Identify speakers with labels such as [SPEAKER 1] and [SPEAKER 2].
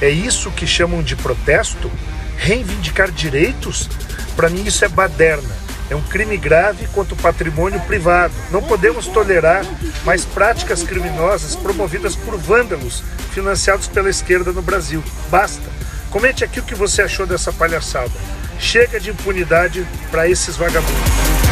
[SPEAKER 1] É isso que chamam de protesto? Reivindicar direitos? Para mim, isso é baderna. É um crime grave contra o patrimônio privado. Não podemos tolerar mais práticas criminosas promovidas por vândalos financiados pela esquerda no Brasil. Basta. Comente aqui o que você achou dessa palhaçada. Chega de impunidade para esses vagabundos.